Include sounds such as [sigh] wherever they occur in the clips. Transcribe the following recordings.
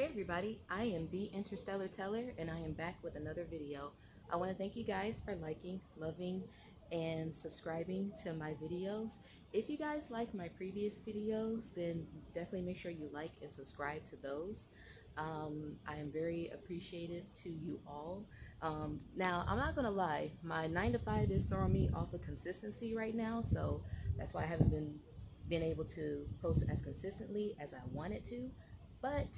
Hey everybody, I am the Interstellar Teller and I am back with another video. I want to thank you guys for liking, loving, and subscribing to my videos. If you guys like my previous videos, then definitely make sure you like and subscribe to those. Um, I am very appreciative to you all. Um, now, I'm not going to lie, my 9 to 5 is throwing me off of consistency right now, so that's why I haven't been been able to post as consistently as I wanted to. But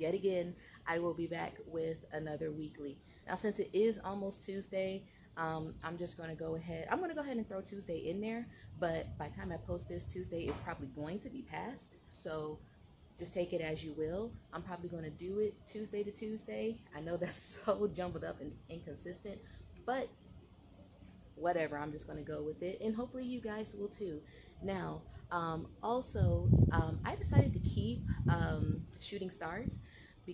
yet again, I will be back with another weekly. Now, since it is almost Tuesday, um, I'm just going to go ahead. I'm going to go ahead and throw Tuesday in there, but by the time I post this, Tuesday is probably going to be past. So just take it as you will. I'm probably going to do it Tuesday to Tuesday. I know [laughs] that's so jumbled up and inconsistent, but whatever. I'm just going to go with it, and hopefully you guys will too. Now, um, also, um, I decided to keep um, shooting stars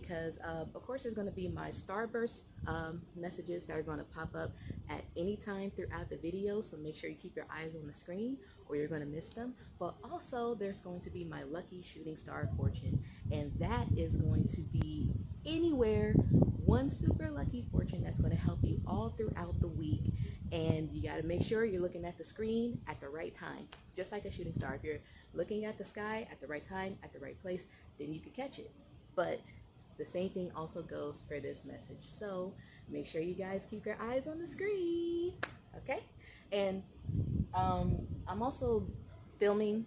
because, uh, of course, there's going to be my starburst um, messages that are going to pop up at any time throughout the video. So make sure you keep your eyes on the screen or you're going to miss them. But also, there's going to be my lucky shooting star fortune, and that is going to be anywhere one super lucky fortune that's going to help you all throughout the week and you got to make sure you're looking at the screen at the right time just like a shooting star if you're looking at the sky at the right time at the right place then you can catch it but the same thing also goes for this message so make sure you guys keep your eyes on the screen okay and um, i'm also filming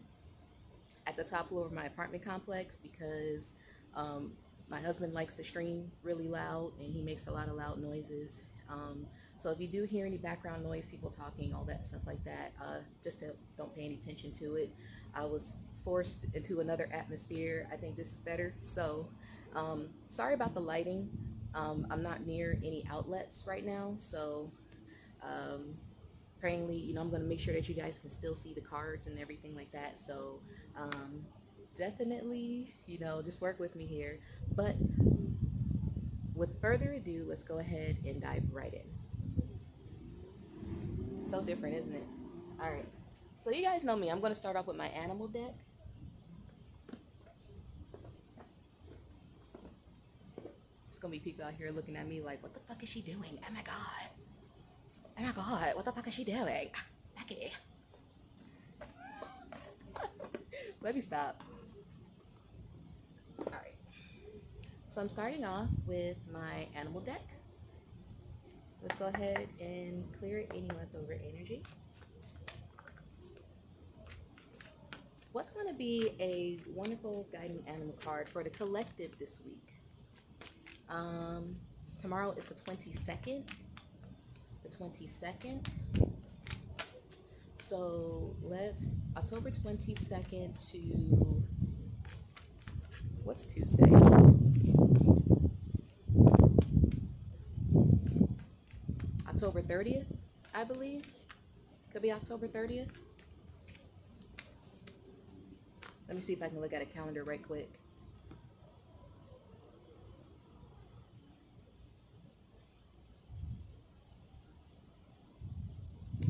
at the top floor of my apartment complex because um, my husband likes to stream really loud and he makes a lot of loud noises um, so if you do hear any background noise, people talking, all that stuff like that, uh, just to, don't pay any attention to it. I was forced into another atmosphere. I think this is better. So um, sorry about the lighting. Um, I'm not near any outlets right now. So um, prayingly, you know, I'm going to make sure that you guys can still see the cards and everything like that. So um, definitely, you know, just work with me here. But with further ado, let's go ahead and dive right in. So different, isn't it? All right. So you guys know me. I'm going to start off with my animal deck. It's to be people out here looking at me like, what the fuck is she doing? Oh my God. Oh my God. What the fuck is she doing? Ah, Becky. [laughs] Let me stop. All right. So I'm starting off with my animal deck. Let's go ahead and clear any leftover energy. What's going to be a wonderful guiding animal card for the collective this week? Um, tomorrow is the 22nd. The 22nd. So let's, October 22nd to, what's Tuesday? October 30th, I believe. Could be October 30th. Let me see if I can look at a calendar right quick.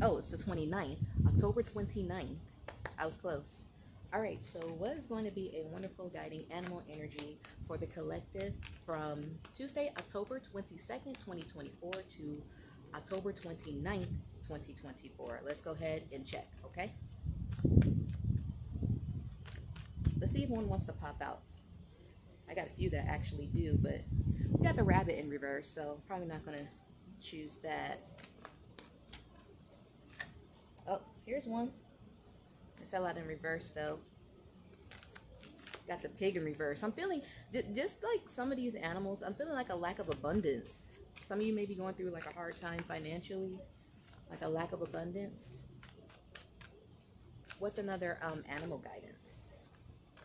Oh, it's the 29th. October 29th. I was close. All right, so what is going to be a wonderful guiding animal energy for the collective from Tuesday, October 22nd, 2024 to October 29th, 2024. Let's go ahead and check, okay? Let's see if one wants to pop out. I got a few that actually do, but we got the rabbit in reverse, so probably not going to choose that. Here's one. It fell out in reverse, though. Got the pig in reverse. I'm feeling, just like some of these animals, I'm feeling like a lack of abundance some of you may be going through like a hard time financially, like a lack of abundance. What's another um, animal guidance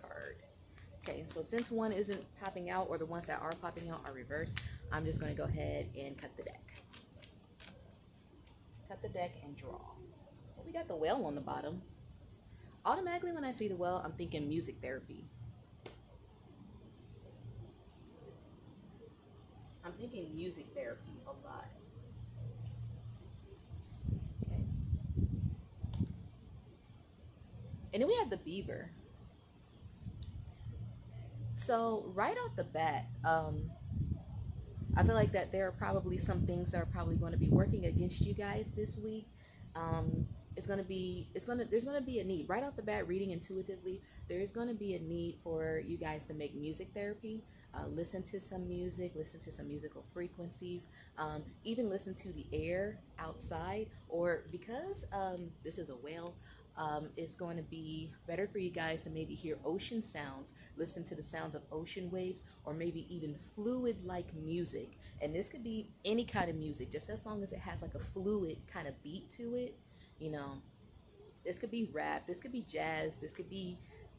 card? Okay, so since one isn't popping out or the ones that are popping out are reversed, I'm just going to go ahead and cut the deck. Cut the deck and draw. Well, got the whale on the bottom. Automatically when I see the whale, I'm thinking music therapy. I'm thinking music therapy a lot. Okay. And then we have the beaver. So right off the bat, um, I feel like that there are probably some things that are probably going to be working against you guys this week. Um, it's going to be it's going to there's going to be a need. Right off the bat reading intuitively there's going to be a need for you guys to make music therapy uh, listen to some music listen to some musical frequencies um, even listen to the air outside or because um, this is a whale um, it's going to be better for you guys to maybe hear ocean sounds listen to the sounds of ocean waves or maybe even fluid like music. And this could be any kind of music just as long as it has like a fluid kind of beat to it you know, this could be rap, this could be jazz, this could be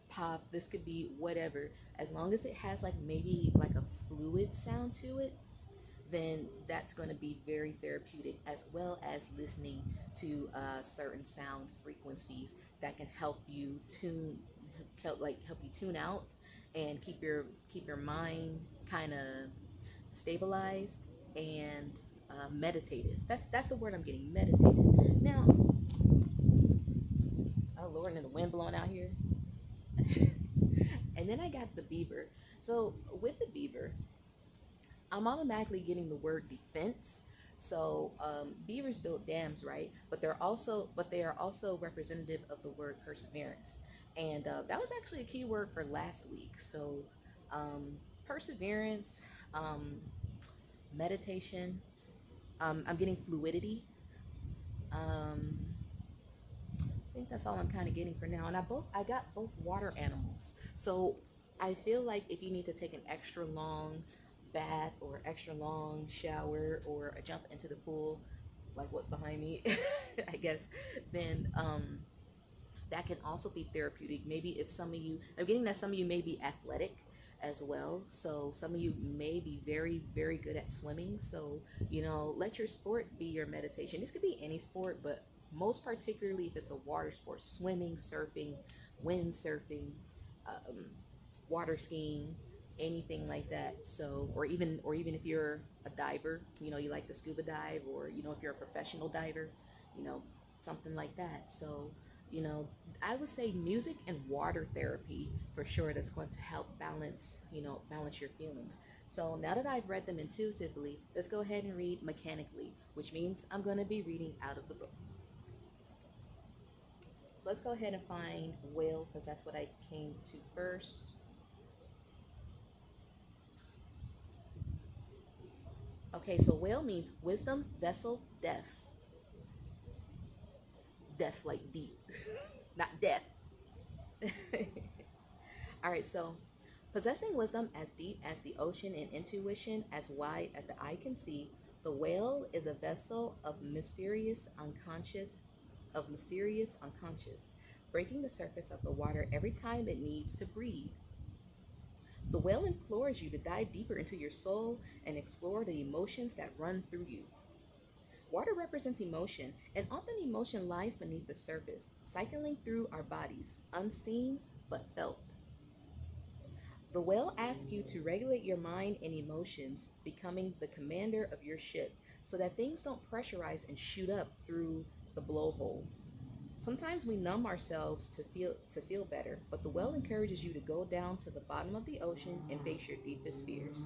pop, this could be whatever. As long as it has like maybe like a fluid sound to it, then that's going to be very therapeutic as well as listening to uh, certain sound frequencies that can help you tune help like help you tune out and keep your keep your mind kind of stabilized and uh, meditative that's that's the word i'm getting meditative now and the wind blowing out here. [laughs] and then I got the beaver. So with the beaver, I'm automatically getting the word defense. So um, beavers build dams, right? But they're also, but they are also representative of the word perseverance, and uh, that was actually a key word for last week. So um, perseverance, um, meditation. Um, I'm getting fluidity. Um, think that's all I'm kind of getting for now. And I both I got both water animals. So I feel like if you need to take an extra long bath or extra long shower or a jump into the pool, like what's behind me, [laughs] I guess, then um, that can also be therapeutic. Maybe if some of you, I'm getting that some of you may be athletic as well. So some of you may be very, very good at swimming. So, you know, let your sport be your meditation. This could be any sport, but most particularly if it's a water sport, swimming, surfing, windsurfing, um, water skiing, anything like that. So, or even, or even if you're a diver, you know, you like to scuba dive, or you know, if you're a professional diver, you know, something like that. So, you know, I would say music and water therapy for sure. That's going to help balance, you know, balance your feelings. So now that I've read them intuitively, let's go ahead and read mechanically, which means I'm going to be reading out of the book. So let's go ahead and find whale because that's what I came to first. Okay, so whale means wisdom, vessel, death. Death like deep, [laughs] not death. [laughs] All right, so possessing wisdom as deep as the ocean and intuition as wide as the eye can see, the whale is a vessel of mysterious, unconscious of mysterious unconscious, breaking the surface of the water every time it needs to breathe. The whale implores you to dive deeper into your soul and explore the emotions that run through you. Water represents emotion, and often emotion lies beneath the surface, cycling through our bodies, unseen but felt. The whale asks you to regulate your mind and emotions, becoming the commander of your ship, so that things don't pressurize and shoot up through the blowhole. Sometimes we numb ourselves to feel to feel better, but the well encourages you to go down to the bottom of the ocean and face your deepest fears.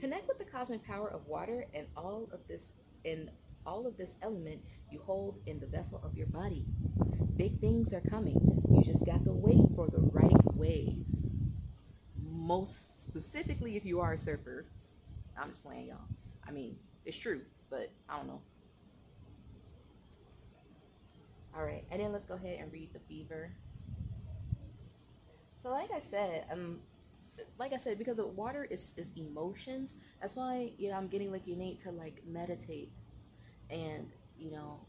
Connect with the cosmic power of water and all of this and all of this element you hold in the vessel of your body. Big things are coming. You just got to wait for the right wave. Most specifically if you are a surfer. I'm just playing y'all. I mean, it's true, but I don't know. All right, and then let's go ahead and read the beaver. So like I said, um, like I said, because of water is, is emotions, that's why, you know, I'm getting like you need to like meditate and, you know,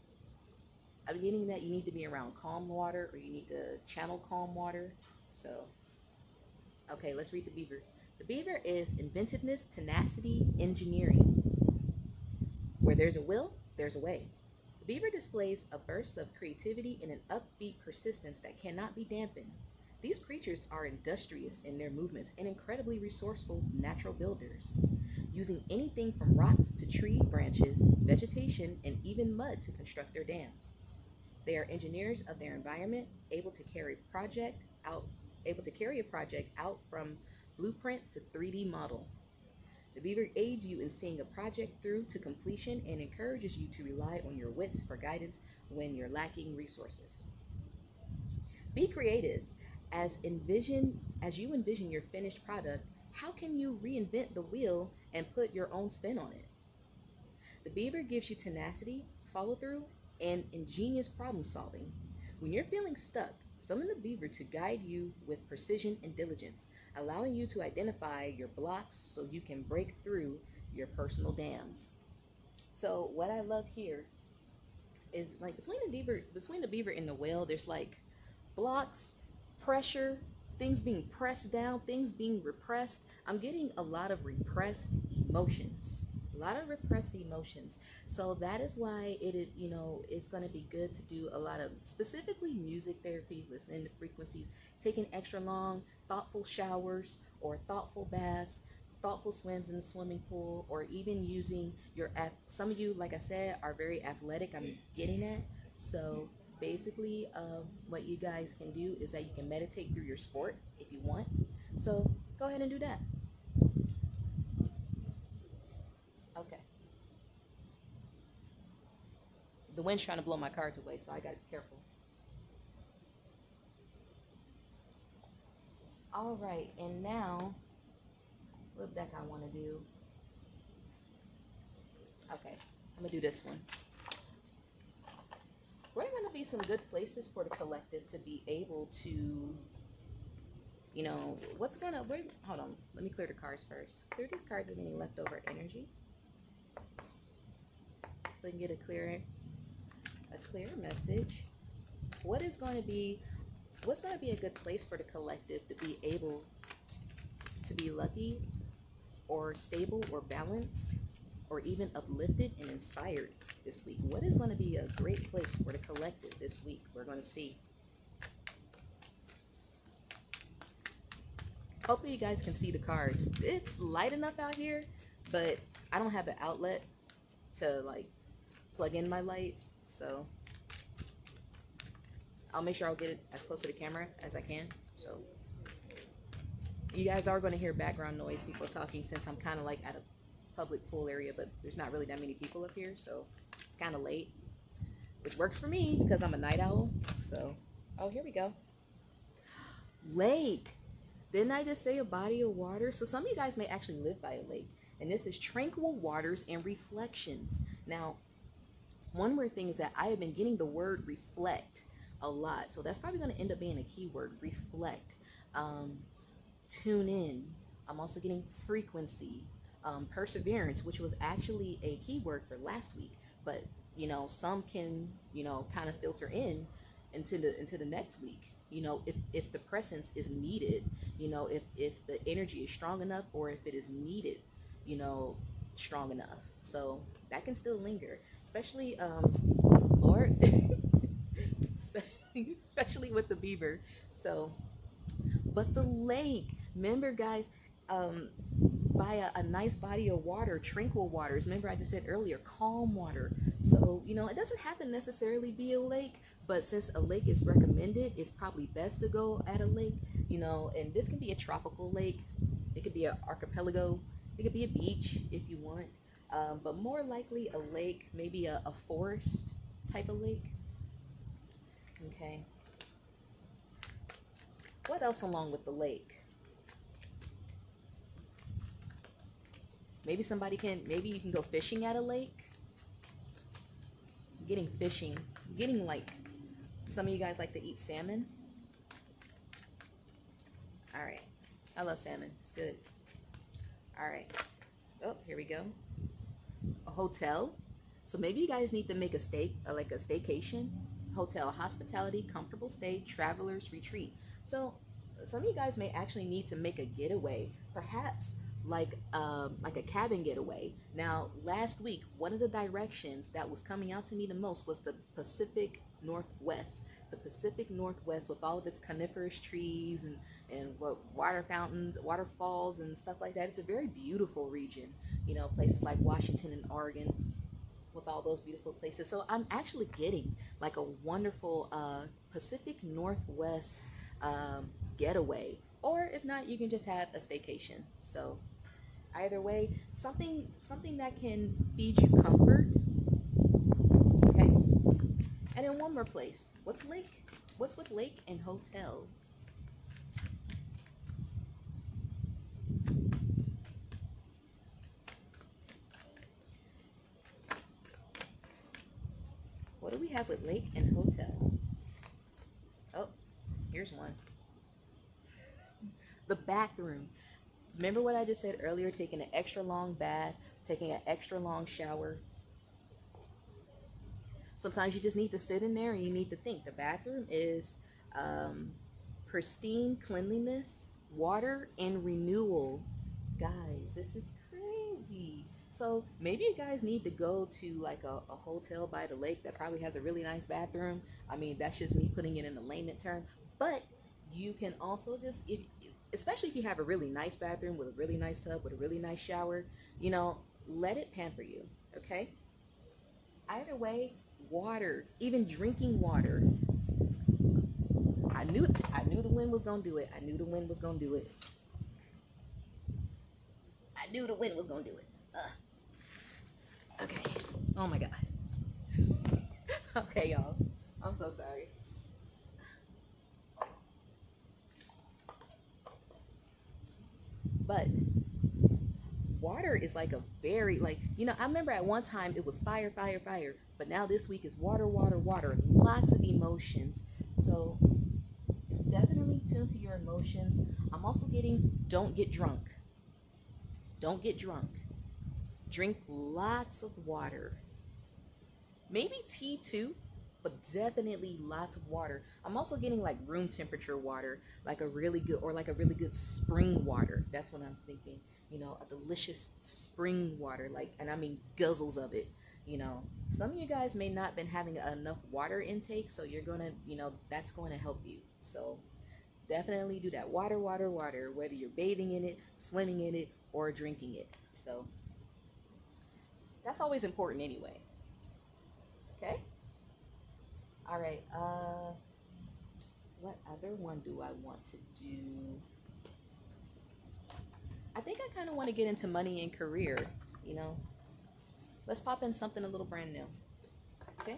I'm getting that you need to be around calm water or you need to channel calm water. So, okay, let's read the beaver. The beaver is inventiveness, tenacity, engineering. Where there's a will, there's a way. Beaver displays a burst of creativity and an upbeat persistence that cannot be dampened. These creatures are industrious in their movements and incredibly resourceful natural builders, using anything from rocks to tree branches, vegetation, and even mud to construct their dams. They are engineers of their environment, able to carry project out able to carry a project out from blueprint to 3D model. The Beaver aids you in seeing a project through to completion and encourages you to rely on your wits for guidance when you're lacking resources. Be creative. As envision as you envision your finished product, how can you reinvent the wheel and put your own spin on it? The Beaver gives you tenacity, follow through, and ingenious problem solving. When you're feeling stuck, summon the Beaver to guide you with precision and diligence, allowing you to identify your blocks so you can break through your personal dams. So what I love here is like between the beaver between the beaver and the whale, there's like blocks, pressure, things being pressed down, things being repressed. I'm getting a lot of repressed emotions. A lot of repressed emotions. So that is why it is, you know, it's going to be good to do a lot of specifically music therapy, listening to frequencies, taking extra long, thoughtful showers or thoughtful baths, thoughtful swims in the swimming pool, or even using your, app some of you, like I said, are very athletic. I'm getting at. So basically um, what you guys can do is that you can meditate through your sport if you want so go ahead and do that okay the wind's trying to blow my cards away so I gotta be careful all right and now what deck I want to do okay I'm gonna do this one are going to be some good places for the collective to be able to, you know, what's going to, hold on, let me clear the cards first. Clear these cards of any leftover energy. So you can get a clear, a clear message. What is going to be, what's going to be a good place for the collective to be able to be lucky or stable or balanced or even uplifted and inspired this week? What is going to be a great place for the collective this week? We're going to see. Hopefully you guys can see the cards. It's light enough out here, but I don't have an outlet to like plug in my light, so I'll make sure I'll get it as close to the camera as I can. So you guys are going to hear background noise, people talking, since I'm kind of like at a public pool area, but there's not really that many people up here, so it's kind of late, which works for me because I'm a night owl. So, oh, here we go. Lake. Didn't I just say a body of water? So some of you guys may actually live by a lake, and this is tranquil waters and reflections. Now, one weird thing is that I have been getting the word reflect a lot, so that's probably going to end up being a keyword. Reflect. Um, tune in. I'm also getting frequency um, perseverance, which was actually a keyword for last week. But you know, some can you know kind of filter in into the into the next week. You know, if if the presence is needed, you know, if if the energy is strong enough, or if it is needed, you know, strong enough. So that can still linger, especially um, Lord, [laughs] [laughs] especially with the beaver. So, but the lake. Remember, guys. Um, by a, a, nice body of water, tranquil waters. Remember, I just said earlier, calm water. So, you know, it doesn't have to necessarily be a lake, but since a lake is recommended, it's probably best to go at a lake, you know, and this can be a tropical lake, it could be an archipelago, it could be a beach if you want, um, but more likely a lake, maybe a, a forest type of lake. Okay. What else along with the lake? Maybe somebody can, maybe you can go fishing at a lake. Getting fishing, getting like, some of you guys like to eat salmon. All right. I love salmon. It's good. All right. Oh, here we go. A hotel. So maybe you guys need to make a stay, uh, like a staycation. Hotel, hospitality, comfortable stay, traveler's retreat. So some of you guys may actually need to make a getaway. Perhaps like um, like a cabin getaway. Now, last week, one of the directions that was coming out to me the most was the Pacific Northwest. The Pacific Northwest with all of its coniferous trees and and what water fountains, waterfalls, and stuff like that. It's a very beautiful region. You know, places like Washington and Oregon all those beautiful places. So I'm actually getting like a wonderful uh, Pacific Northwest um, getaway. Or if not, you can just have a staycation. So either way, something something that can feed you comfort. Okay. And then one more place. What's lake? What's with lake and hotel? What do we have with lake and hotel? Oh, here's one. [laughs] The bathroom. Remember what I just said earlier? Taking an extra long bath, taking an extra long shower. Sometimes you just need to sit in there and you need to think. The bathroom is um, pristine cleanliness, water, and renewal. Guys, this is. So maybe you guys need to go to like a, a hotel by the lake that probably has a really nice bathroom. I mean, that's just me putting it in a layman term. But you can also just, if, especially if you have a really nice bathroom with a really nice tub with a really nice shower, you know, let it pamper you. Okay. Either way, water, even drinking water. I knew I knew the wind was gonna do it. I knew the wind was gonna do it. I knew the wind was gonna do it. Ugh. Okay. Oh my god. [laughs] okay, y'all. I'm so sorry. But water is like a very like you know, I remember at one time it was fire, fire, fire, but now this week is water, water, water. Lots of emotions. So definitely tune to your emotions. I'm also getting don't get drunk. Don't get drunk. Drink lots of water. Maybe tea too, but definitely lots of water. I'm also getting like room temperature water, like a really good, or like a really good spring water. That's what I'm thinking. You know, a delicious spring water, like, and I mean guzzles of it. You know, some of you guys may not been having enough water intake, so you're gonna, you know, that's going to help you. So definitely do that. Water, water, water, whether you're bathing in it, swimming in it, or drinking it. So that's always important anyway. Okay? All right. Uh what other one do I want to do? I think I kind of want to get into money and career, you know. Let's pop in something a little brand new. Okay?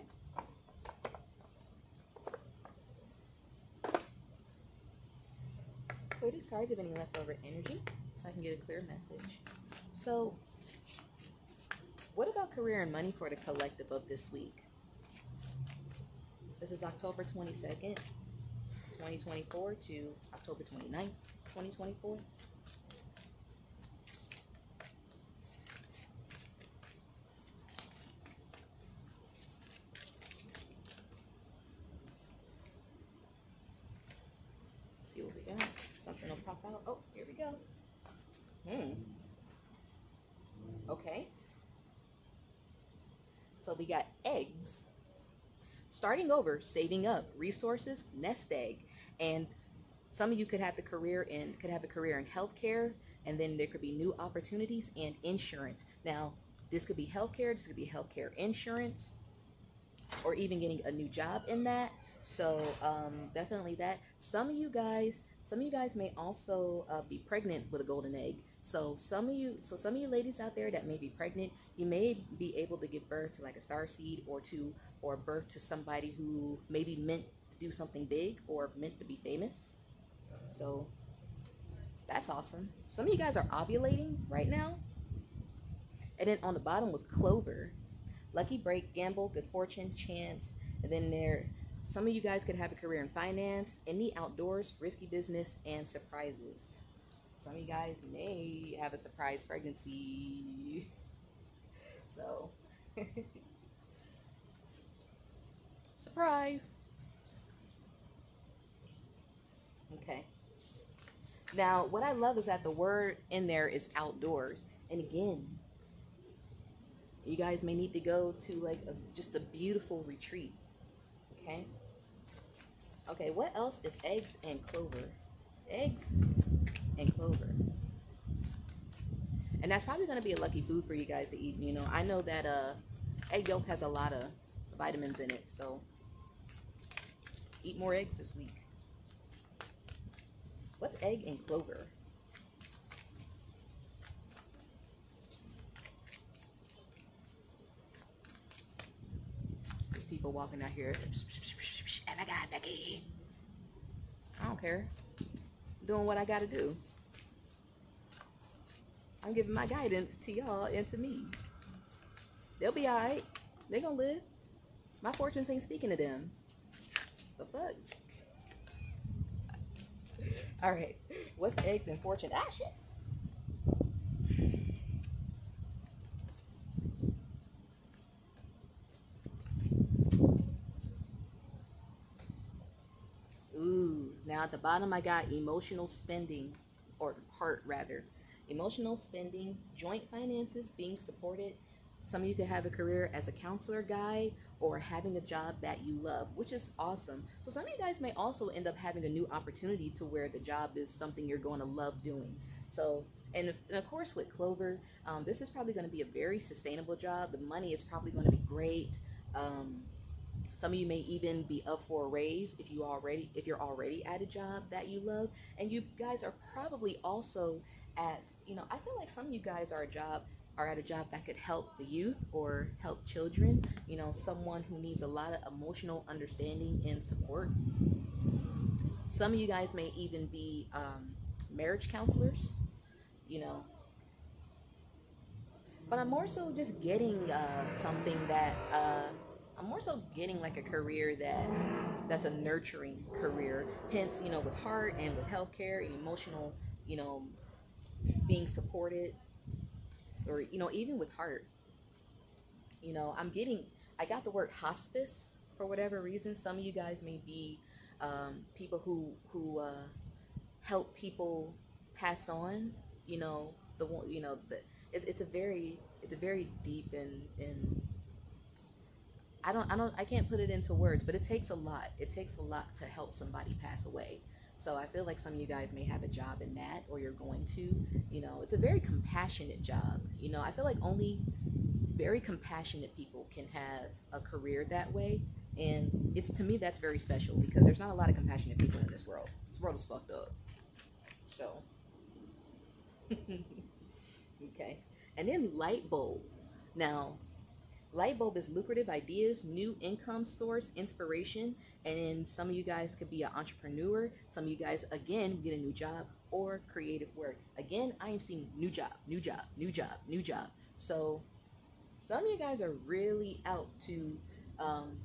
Clear these cards of any leftover energy so I can get a clear message. So, what about career and money for the collective of this week? This is October 22nd, 2024 to October 29th, 2024. see what we got. Something will pop out. Oh, here we go. Hmm. Okay. So we got eggs. Starting over, saving up, resources, nest egg. And some of you could have the career in could have a career in healthcare, and then there could be new opportunities and insurance. Now, this could be healthcare, this could be healthcare insurance, or even getting a new job in that. So um, definitely that. Some of you guys, some of you guys may also uh, be pregnant with a golden egg. So some of you, so some of you ladies out there that may be pregnant, you may be able to give birth to like a star seed or to, or birth to somebody who maybe meant to do something big or meant to be famous. So that's awesome. Some of you guys are ovulating right now. And then on the bottom was clover. Lucky break, gamble, good fortune, chance. And then there, some of you guys could have a career in finance, any outdoors, risky business, and surprises. Some of you guys may have a surprise pregnancy. [laughs] So, [laughs] surprise. Okay. Now, what I love is that the word in there is outdoors. And again, you guys may need to go to like a, just a beautiful retreat. Okay. Okay, what else is eggs and clover? Eggs and clover. And that's probably going to be a lucky food for you guys to eat. You know, I know that uh, egg yolk has a lot of vitamins in it. So eat more eggs this week. What's egg and clover? There's people walking out here. Oh my God, Becky. I don't care. doing what I got to do. I'm giving my guidance to y'all and to me. They'll be alright. They gonna live. My fortunes ain't speaking to them. The fuck? Alright. What's eggs and fortune? Ah shit. Ooh, now at the bottom I got emotional spending, or heart rather. Emotional spending, joint finances, being supported. Some of you could have a career as a counselor guide or having a job that you love, which is awesome. So some of you guys may also end up having a new opportunity to where the job is something you're going to love doing. So, and, and of course with Clover, um, this is probably going to be a very sustainable job. The money is probably going to be great. Um, some of you may even be up for a raise if you already if you're already at a job that you love, and you guys are probably also at you know I feel like some of you guys are a job are at a job that could help the youth or help children. You know, someone who needs a lot of emotional understanding and support. Some of you guys may even be um, marriage counselors. You know, but I'm more so just getting uh, something that. Uh, I'm more so getting like a career that that's a nurturing career. Hence, you know, with heart and with healthcare and emotional, you know, being supported, or you know, even with heart. You know, I'm getting. I got the word hospice for whatever reason. Some of you guys may be um, people who who uh, help people pass on. You know, the one. You know, the it, it's a very it's a very deep and and I don't I don't I can't put it into words, but it takes a lot. It takes a lot to help somebody pass away. So I feel like some of you guys may have a job in that or you're going to, you know, it's a very compassionate job. You know, I feel like only very compassionate people can have a career that way. And it's to me that's very special because there's not a lot of compassionate people in this world. This world is fucked up. So [laughs] Okay. And then light bulb. Now, Light bulb is lucrative ideas, new income source, inspiration, and some of you guys could be an entrepreneur. Some of you guys, again, get a new job or creative work. Again, I am seeing new job, new job, new job, new job. So some of you guys are really out to, um,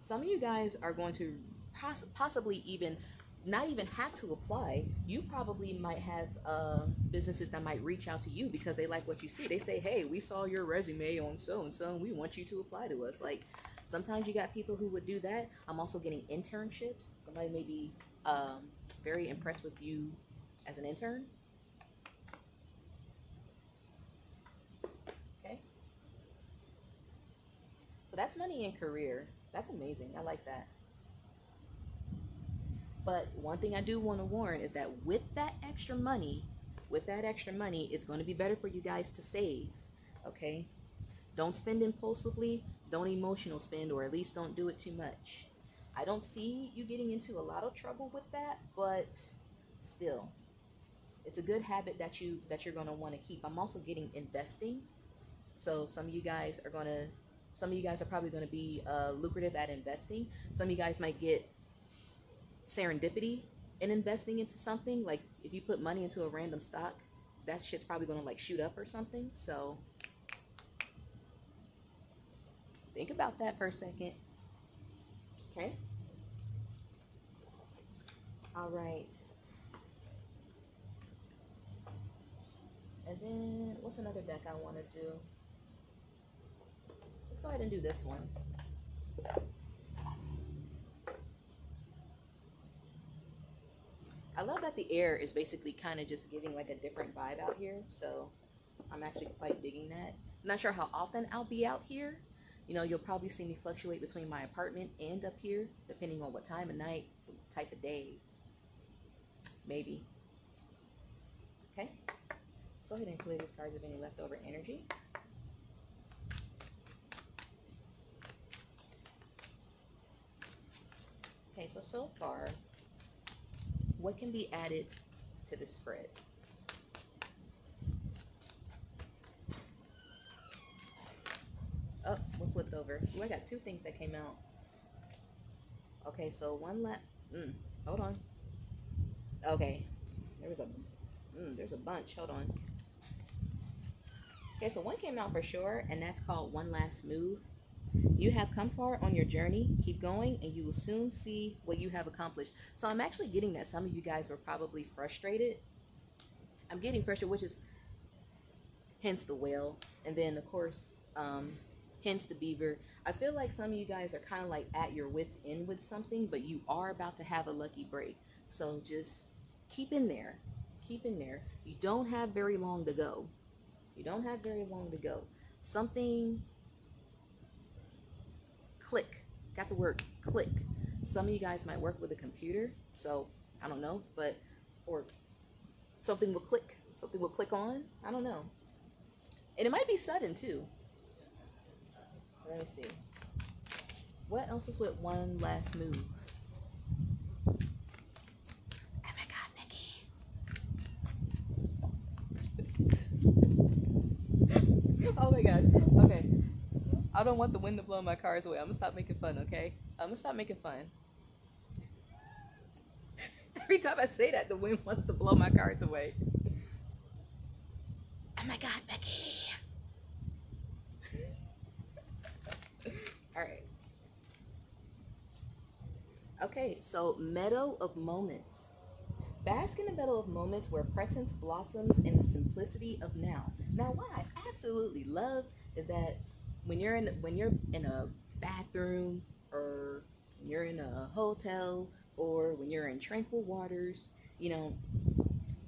some of you guys are going to poss- possibly even not even have to apply. You probably might have uh, businesses that might reach out to you because they like what you see. They say, "Hey, we saw your resume on so and so, and we want you to apply to us." Like sometimes you got people who would do that. I'm also getting internships. Somebody may be um, very impressed with you as an intern. Okay. So that's money and career. That's amazing. I like that. But one thing I do want to warn is that with that extra money, with that extra money, it's going to be better for you guys to save. Okay? Don't spend impulsively, don't emotional spend, or at least don't do it too much. I don't see you getting into a lot of trouble with that, but still, it's a good habit that you that you're going to want to keep. I'm also getting investing. So some of you guys are to some of you guys are probably going to be uh, lucrative at investing. Some of you guys might get serendipity in investing into something. Like if you put money into a random stock, that shit's probably gonna like shoot up or something. So think about that for a second. Okay. All right. And then what's another deck I want to do? Let's go ahead and do this one. I love that the air is basically kind of just giving like a different vibe out here. So I'm actually quite digging that. I'm not sure how often I'll be out here. You know, you'll probably see me fluctuate between my apartment and up here, depending on what time of night, type of day. Maybe. Okay. Let's go ahead and clear these cards of any leftover energy. Okay, so so far what can be added to the spread? Oh, we flipped over. Ooh, I got two things that came out. Okay, so one left. Mm, hold on. Okay, there was a. Mm, there's a bunch. Hold on. Okay, so one came out for sure, and that's called One Last Move. You have come far on your journey. Keep going, and you will soon see what you have accomplished. So I'm actually getting that some of you guys were probably frustrated. I'm getting frustrated, which is hence the whale, and then of course, um, hence the beaver. I feel like some of you guys are kind of like at your wits end with something, but you are about to have a lucky break. So just keep in there. Keep in there. You don't have very long to go. You don't have very long to go. Something click. Got the word click. Some of you guys might work with a computer, so I don't know, but or something will click. Something will click on. I don't know. And it might be sudden too. Let me see. What else is with one last move? Oh my god, [laughs] oh my gosh. Okay. I don't want the wind to blow my cards away. I'm gonna stop making fun, okay? I'm gonna stop making fun. [laughs] Every time I say that, the wind wants to blow my cards away. Oh my god, Becky. All right. Okay, so meadow of moments. Bask in the meadow of moments where presence blossoms in the simplicity of now. Now, what I absolutely love is that when you're in when you're in a bathroom or when you're in a hotel or when you're in tranquil waters, you know,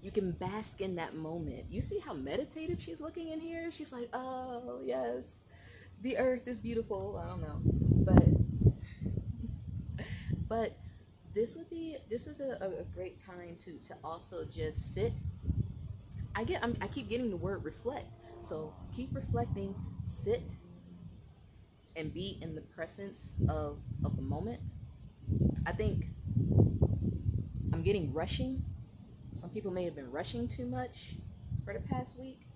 you can bask in that moment. You see how meditative she's looking in here? She's like, "Oh, yes. The earth is beautiful." I don't know. But [laughs] but this would be this is a, a great time to to also just sit i get I'm, i keep getting the word reflect so keep reflecting sit and be in the presence of of the moment i think i'm getting rushing some people may have been rushing too much for the past week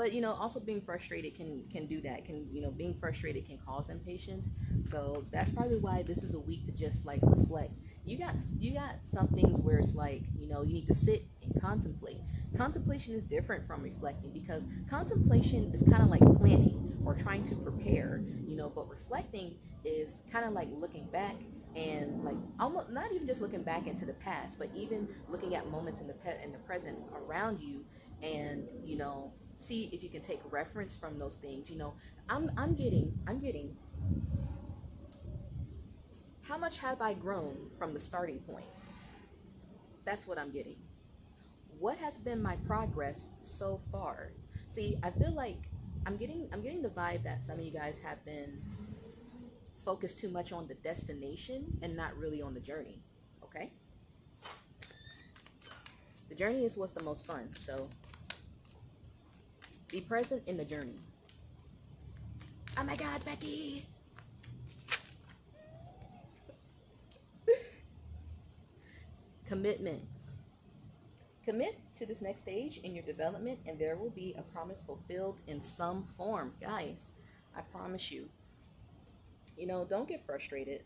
but you know also being frustrated can can do that. Can you know being frustrated can cause impatience. So that's probably why this is a week to just like reflect. You got you got some things where it's like you know you need to sit and contemplate. Contemplation is different from reflecting because contemplation is kind of like planning or trying to prepare you know but reflecting is kind of like looking back and like almost not even just looking back into the past but even looking at moments in the pe- in the present around you and you know see if you can take reference from those things you know. I'm i'm getting i'm getting how much have i grown from the starting point? That's what i'm getting. What has been my progress so far? See i feel like i'm getting i'm getting the vibe that some of you guys have been focused too much on the destination and not really on the journey okay? The journey is what's the most fun so be present in the journey. Oh my God, Becky. Commitment. Commit to this next stage in your development, and there will be a promise fulfilled in some form. Guys, I promise you. You know, don't get frustrated.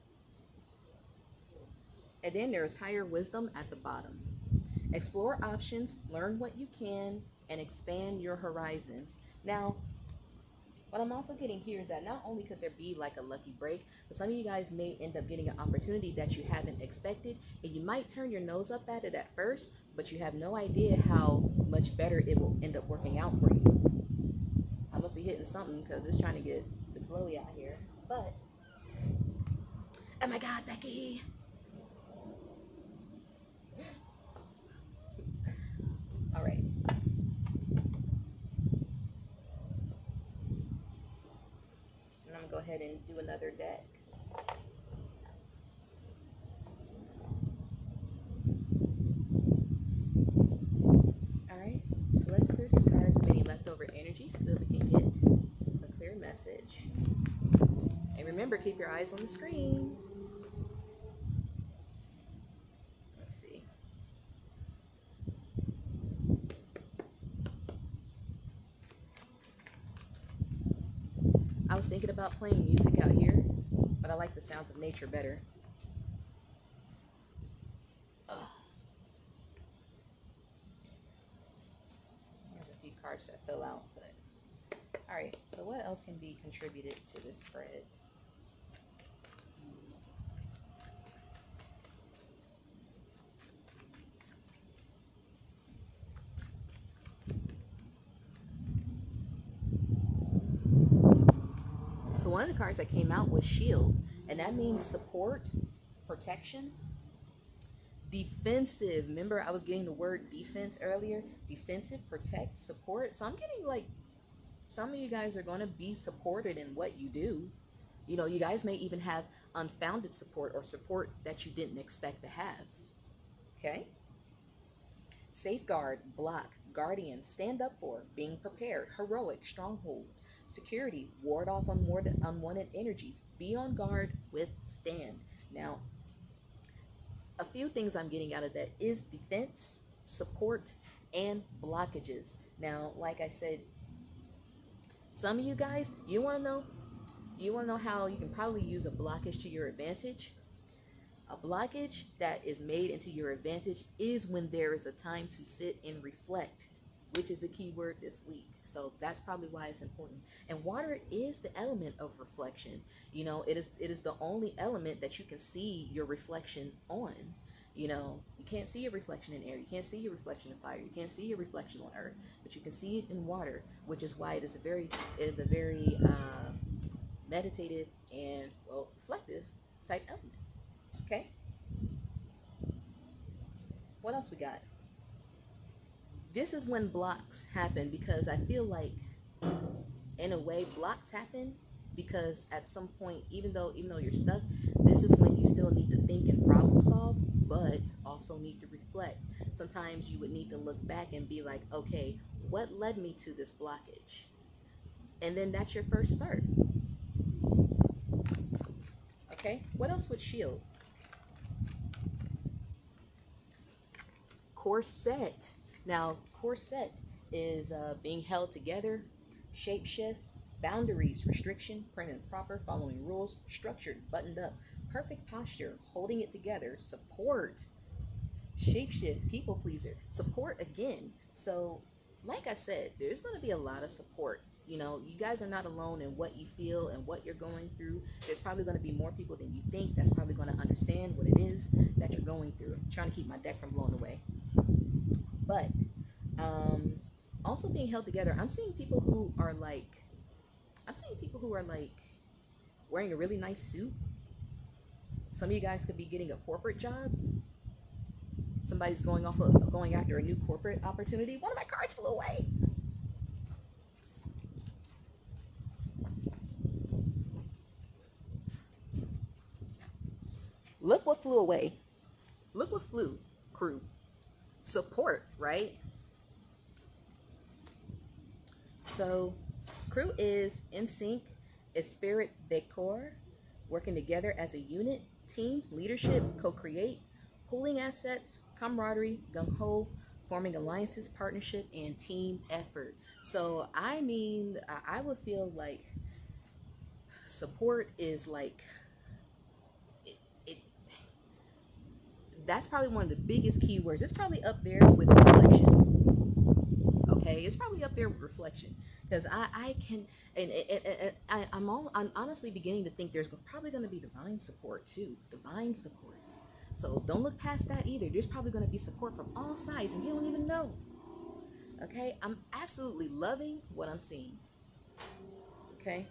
And then there's higher wisdom at the bottom. Explore options, learn what you can, and expand your horizons. Now, what I'm also getting here is that not only could there be like a lucky break, but some of you guys may end up getting an opportunity that you haven't expected, and you might turn your nose up at it at first, but you have no idea how much better it will end up working out for you. I must be hitting something because it's trying to get the glowy out here. But, oh my God, Becky. All right. And I'm gonna go do another deck. All right, so let's clear these cards of any leftover energy so that we can get a clear message. And remember, keep your eyes on the screen. Let's see. thinking about playing music out here, but I like the sounds of nature better. Ugh. There's a few cards that fell out, but all right. So what else can be contributed to this spread? The cards that came out was shield, and that means support, protection, defensive. Remember, I was getting the word defense earlier. Defensive, protect, support. So I'm getting like some of you guys are going to be supported in what you do. You know, you guys may even have unfounded support or support that you didn't expect to have. Okay? Safeguard, block, guardian, stand up for, being prepared, heroic, stronghold, security, ward off unwanted, unwanted energies, be on guard, withstand. Now, a few things I'm getting out of that is defense, support, and blockages. Now, like I said, some of you guys, you want to know, you want to know how you can probably use a blockage to your advantage. A blockage that is made into your advantage is when there is a time to sit and reflect, which is a key word this week. So that's probably why it's important. And water is the element of reflection. You know, it is it is the only element that you can see your reflection on. You know, you can't see your reflection in air. You can't see your reflection in fire. You can't see your reflection on earth, but you can see it in water, which is why it is a very it is a very uh, meditative and well reflective type element. Okay. What else we got? This is when blocks happen because I feel like, in a way, blocks happen because at some point, even though even though you're stuck, this is when you still need to think and problem solve, but also need to reflect. Sometimes you would need to look back and be like, okay, what led me to this blockage? And then that's your first start. Okay, what else would shield? Corset. Now, corset is uh, being held together, shapeshift, boundaries, restriction, prim and proper, following rules, structured, buttoned up, perfect posture, holding it together, support, shapeshift, people pleaser, support again. So, like I said, there's going to be a lot of support. You know, you guys are not alone in what you feel and what you're going through. There's probably going to be more people than you think that's probably going to understand what it is that you're going through. I'm trying to keep my deck from blowing away. But um, also being held together, I'm seeing people who are like, I'm seeing people who are like wearing a really nice suit. Some of you guys could be getting a corporate job. Somebody's going off of going after a new corporate opportunity. One of my cards flew away. Look what flew away. Look what flew, crew. Support, right? So, crew is in sync, esprit de corps, working together as a unit, team, leadership, co create, pooling assets, camaraderie, gung ho, forming alliances, partnership, and team effort. So, I mean, I would feel like support is like that's probably one of the biggest keywords. It's probably up there with reflection. Okay, it's probably up there with reflection because I, I can and, and, and I, I'm all I'm honestly beginning to think there's probably going to be divine support too, divine support. So don't look past that either. There's probably going to be support from all sides, and you don't even know. Okay, I'm absolutely loving what I'm seeing. Okay,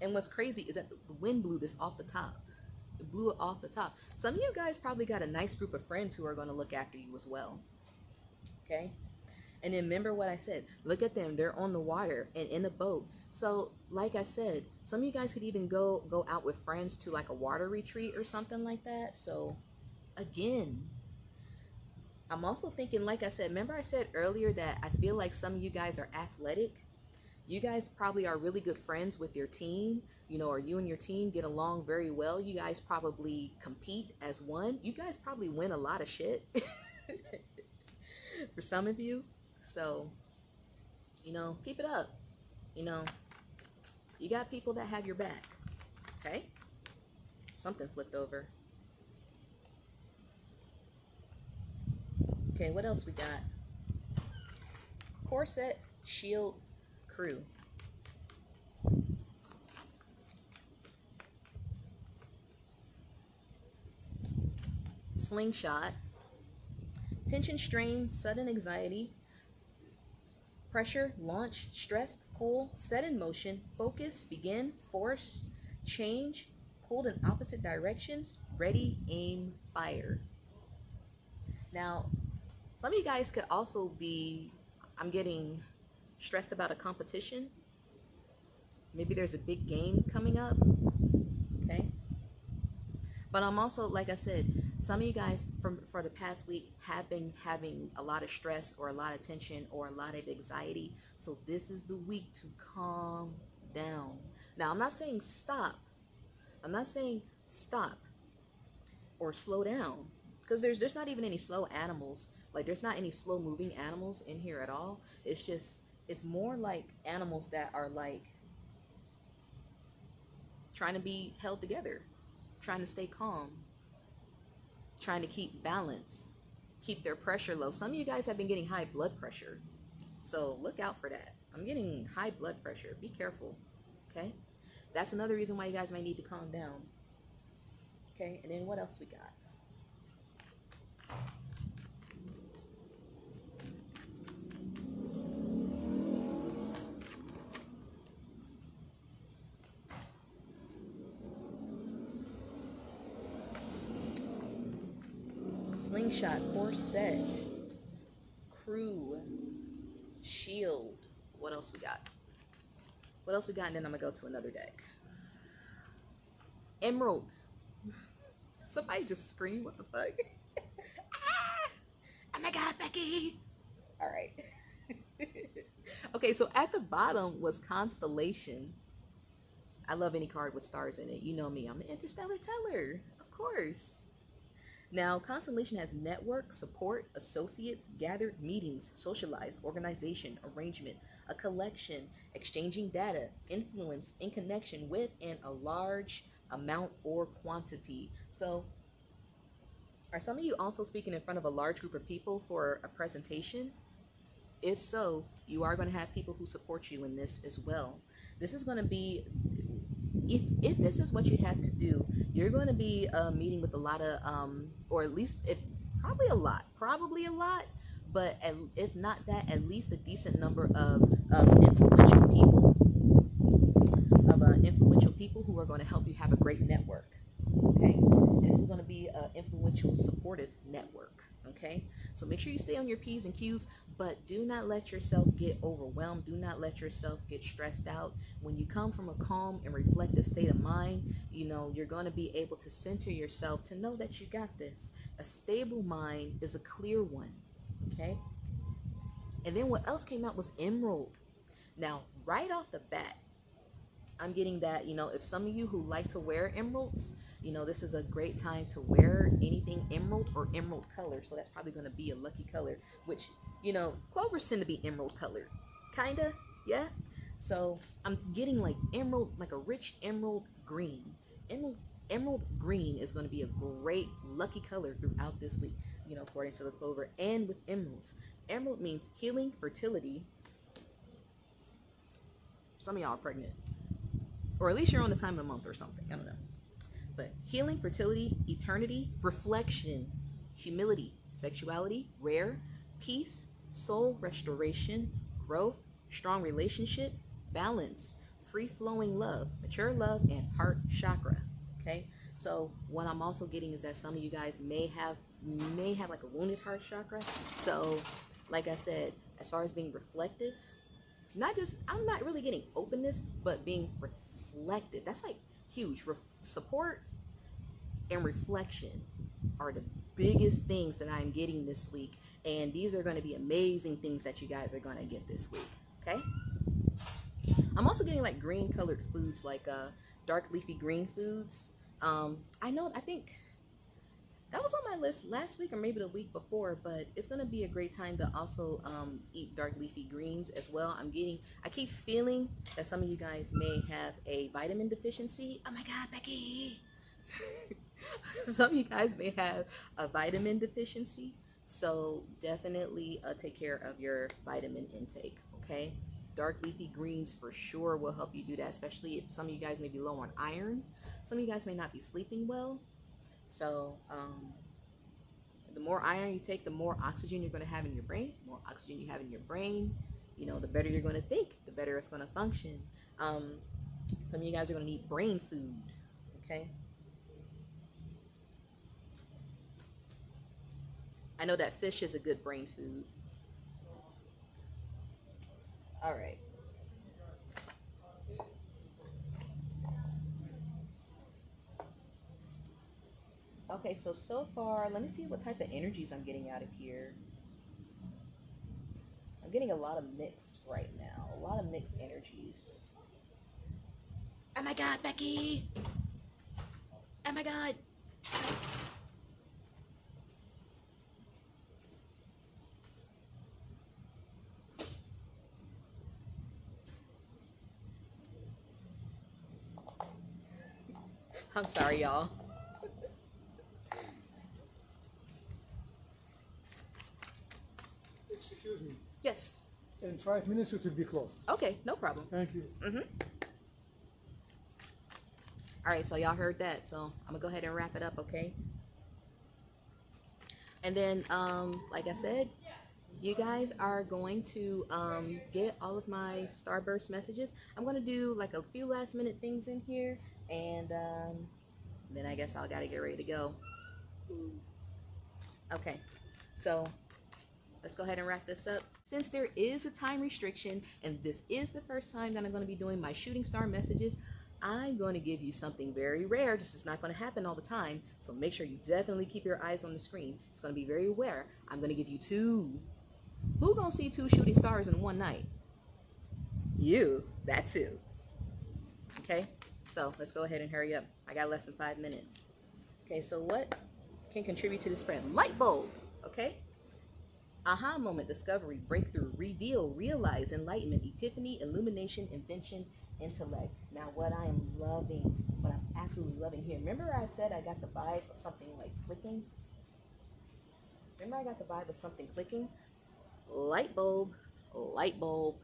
and what's crazy is that the wind blew this off the top blew it off the top. Some of you guys probably got a nice group of friends who are going to look after you as well. Okay? And then remember what I said. Look at them. They're on the water and in a boat. So, like I said, some of you guys could even go go out with friends to like a water retreat or something like that. So, again, I'm also thinking like I said, remember I said earlier that I feel like some of you guys are athletic. You guys probably are really good friends with your team you know, or you and your team get along very well, you guys probably compete as one. You guys probably win a lot of shit [laughs] for some of you. So, you know, keep it up. You know, You got people that have your back. Okay? Something flipped over. Okay, what else we got? Corset Shield Crew. Slingshot. Tension, strain, sudden anxiety, pressure, launch, stress, pull, set in motion, focus, begin, force, change, pulled in opposite directions, ready, aim, fire. Now, some of you guys could also be, I'm getting stressed about a competition. Maybe there's a big game coming up. But I'm also, like I said, some of you guys from for the past week have been having a lot of stress or a lot of tension or a lot of anxiety. So this is the week to calm down. Now, I'm not saying stop. I'm not saying stop or slow down because there's there's not even any slow animals. Like there's not any slow moving animals in here at all. It's just it's more like animals that are like trying to be held together, trying to stay calm, trying to keep balance, keep their pressure low. Some of you guys have been getting high blood pressure. So look out for that. I'm getting high blood pressure. Be careful. Okay? That's another reason why you guys might need to calm down. Okay, and then what else we got? Slingshot, Corset, Crew, Shield. What else we got? What else we got? And then I'm going to go to another deck. Emerald. [laughs] Somebody just screamed, what the fuck? [laughs] ah! Oh my god, Becky! Alright. [laughs] okay, so at the bottom was Constellation. I love any card with stars in it. You know me, I'm an interstellar teller. Of course. Now, Constellation has network, support, associates, gathered meetings, socialized, organization, arrangement, a collection, exchanging data, influence, in connection with, and a large amount or quantity. So, are some of you also speaking in front of a large group of people for a presentation? If so, you are going to have people who support you in this as well. This is going to be if, if this is what you have to do, you're going to be uh, meeting with a lot of, um, or at least if probably a lot, probably a lot, but at, if not that, at least a decent number of, of influential people, of uh, influential people who are going to help you have a great network. Okay, this is going to be an influential, supportive network. Okay, so make sure you stay on your P's and Q's, but do not let yourself get overwhelmed. Do not let yourself get stressed out. When you come from a calm and reflective state of mind, you know, you're going to be able to center yourself to know that you got this. A stable mind is a clear one. Okay. And then what else came out was emerald. Now, right off the bat, I'm getting that, you know, if some of you who like to wear emeralds, you know, this is a great time to wear anything emerald or emerald color. So that's probably going to be a lucky color, which, you know, clovers tend to be emerald colored. Kinda, yeah? So I'm getting like emerald, like a rich emerald green. Emerald, emerald green is going to be a great lucky color throughout this week, you know, according to the clover. And with emeralds, emerald means healing, fertility. Some of y'all are pregnant. Or at least you're on the time of the month or something. I don't know. But healing, fertility, eternity, reflection, humility, sexuality, rare, peace, soul restoration, growth, strong relationship, balance, free flowing love, mature love, and heart chakra. Okay. So what I'm also getting is that some of you guys may have may have like a wounded heart chakra. So, like I said, as far as being reflective, not just I'm not really getting openness, but being reflective. That's like huge. Re- support and reflection are the biggest things that I'm getting this week. And these are going to be amazing things that you guys are going to get this week. Okay? I'm also getting like green colored foods, like uh, dark leafy green foods. Um, I know, I think, that was on my list last week or maybe the week before, but it's gonna be a great time to also um, eat dark leafy greens as well. I'm getting, I keep feeling that some of you guys may have a vitamin deficiency. Oh my God, Becky! [laughs] some of you guys may have a vitamin deficiency, so definitely uh, take care of your vitamin intake. Okay, dark leafy greens for sure will help you do that, especially if some of you guys may be low on iron. Some of you guys may not be sleeping well so um, the more iron you take, the more oxygen you're going to have in your brain. The more oxygen you have in your brain, you know, the better you're going to think, the better it's going to function. Um, some of you guys are going to need brain food, okay? I know that fish is a good brain food. All right. Okay, so so far, let me see what type of energies I'm getting out of here. I'm getting a lot of mixed right now. A lot of mixed energies. Oh my god, Becky! Oh my god! I'm sorry, y'all. Excuse me. Yes. In five minutes it will be closed. Okay, no problem. Thank you. All right, so y'all heard that. So I'm gonna go ahead and wrap it up, okay? And then, um, like I said, you guys are going to um, get all of my Starburst messages. I'm gonna do like a few last minute things in here, and um, then I guess I'll gotta get ready to go. Okay, so let's go ahead and wrap this up. Since there is a time restriction, and this is the first time that I'm going to be doing my shooting star messages, I'm going to give you something very rare. This is not going to happen all the time, so make sure you definitely keep your eyes on the screen. It's going to be very rare. I'm going to give you two. Who gonna see two shooting stars in one night? You. that's too. Okay. So let's go ahead and hurry up. I got less than five minutes. Okay. So what can contribute to the spread? Light bulb. Okay aha moment, discovery, breakthrough, reveal, realize, enlightenment, epiphany, illumination, invention, intellect. Now, what I am loving, what I'm absolutely loving here. Remember, I said I got the vibe of something like clicking? Remember, I got the vibe of something clicking? Light bulb, light bulb.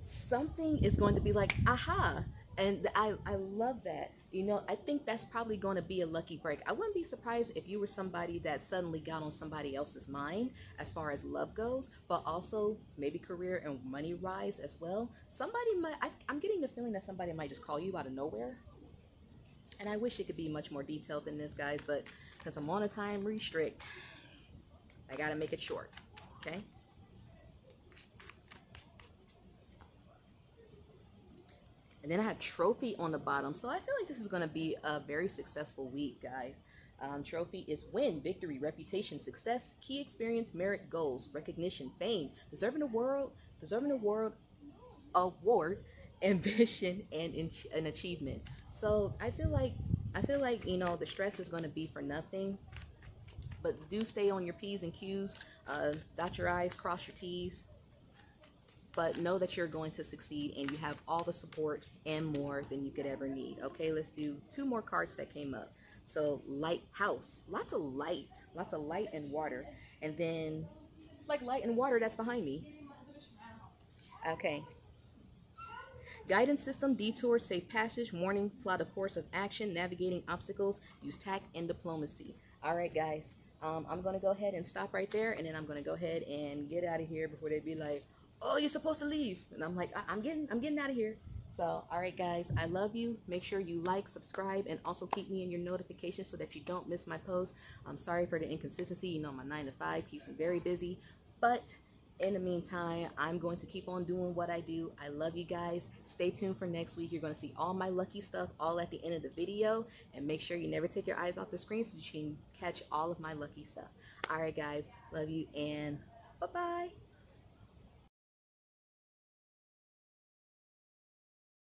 Something is going to be like, aha. And I, I love that. You know, I think that's probably going to be a lucky break. I wouldn't be surprised if you were somebody that suddenly got on somebody else's mind as far as love goes, but also maybe career and money rise as well. Somebody might, I, I'm getting the feeling that somebody might just call you out of nowhere. And I wish it could be much more detailed than this, guys, but since I'm on a time restrict, I got to make it short. Okay? And then I have trophy on the bottom. So I feel like this is going to be a very successful week, guys. Um, trophy is win, victory, reputation, success, key experience, merit, goals, recognition, fame, deserving a world, deserving a world award, [laughs] ambition, and in, an achievement. So I feel like I feel like you know the stress is going to be for nothing. But do stay on your p's and q's. Uh, dot your i's, cross your t's but know that you're going to succeed and you have all the support and more than you could ever need. Okay, let's do two more cards that came up. So lighthouse, lots of light, lots of light and water. And then like light and water that's behind me. Okay. Guidance system, detour, safe passage, warning, plot a course of action, navigating obstacles, use tact and diplomacy. All right, guys. Um, I'm going to go ahead and stop right there, and then I'm going to go ahead and get out of here before they be like, oh, you're supposed to leave. And I'm like, I- I'm getting, I'm getting out of here. So, all right, guys, I love you. Make sure you like, subscribe, and also keep me in your notifications so that you don't miss my posts. I'm sorry for the inconsistency. You know, my nine to five keeps me very busy, but in the meantime, I'm going to keep on doing what I do. I love you guys. Stay tuned for next week. You're going to see all my lucky stuff all at the end of the video. And make sure you never take your eyes off the screen so you can catch all of my lucky stuff. All right, guys. Love you and bye-bye.